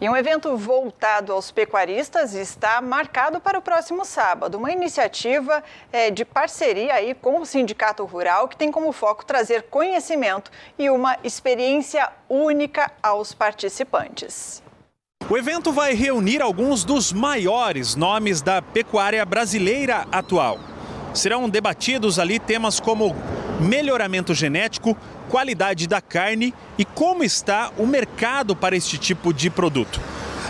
E um evento voltado aos pecuaristas está marcado para o próximo sábado. Uma iniciativa é, de parceria aí com o Sindicato Rural que tem como foco trazer conhecimento e uma experiência única aos participantes. O evento vai reunir alguns dos maiores nomes da pecuária brasileira atual. Serão debatidos ali temas como melhoramento genético, qualidade da carne e como está o mercado para este tipo de produto.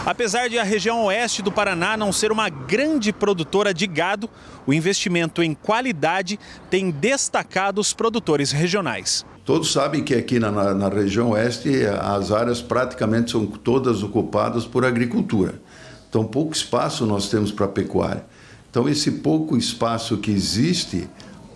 Apesar de a região oeste do Paraná não ser uma grande produtora de gado, o investimento em qualidade tem destacado os produtores regionais. Todos sabem que aqui na, na, na região oeste as áreas praticamente são todas ocupadas por agricultura. Então, pouco espaço nós temos para pecuária. Então, esse pouco espaço que existe,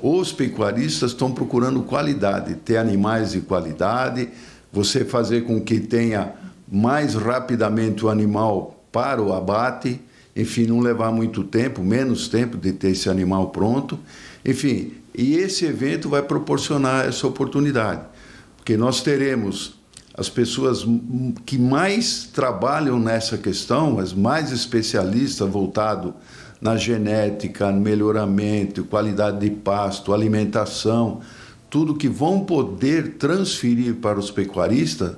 os pecuaristas estão procurando qualidade, ter animais de qualidade, você fazer com que tenha mais rapidamente o animal para o abate, enfim, não levar muito tempo, menos tempo de ter esse animal pronto. Enfim, e esse evento vai proporcionar essa oportunidade, porque nós teremos as pessoas que mais trabalham nessa questão, as mais especialistas voltado na genética, no melhoramento, qualidade de pasto, alimentação, tudo que vão poder transferir para os pecuaristas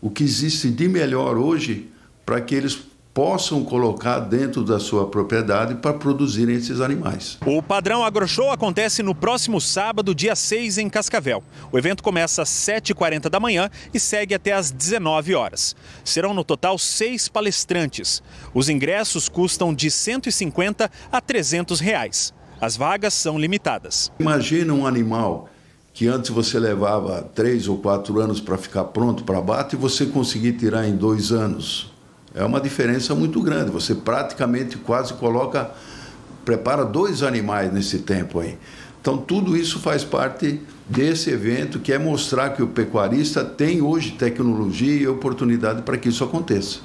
o que existe de melhor hoje para que eles possam colocar dentro da sua propriedade para produzirem esses animais. O Padrão AgroShow acontece no próximo sábado, dia 6, em Cascavel. O evento começa às 7h40 da manhã e segue até às 19 horas. Serão no total seis palestrantes. Os ingressos custam de 150 a 300 reais. As vagas são limitadas. Imagina um animal que antes você levava três ou quatro anos para ficar pronto para abate e você conseguir tirar em dois anos é uma diferença muito grande. Você praticamente quase coloca, prepara dois animais nesse tempo aí. Então, tudo isso faz parte desse evento, que é mostrar que o pecuarista tem hoje tecnologia e oportunidade para que isso aconteça.